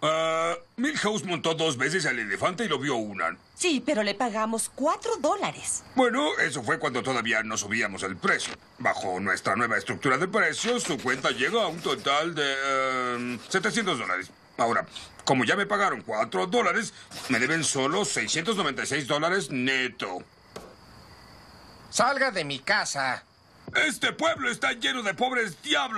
Ah, Milhouse montó dos veces al elefante y lo vio una. Sí, pero le pagamos cuatro dólares. Bueno, eso fue cuando todavía no subíamos el precio. Bajo nuestra nueva estructura de precios, su cuenta llega a un total de... Em, eh, 700 dólares. Ahora, como ya me pagaron cuatro dólares, me deben solo 696 dólares neto. Salga de mi casa. Este pueblo está lleno de pobres diablos.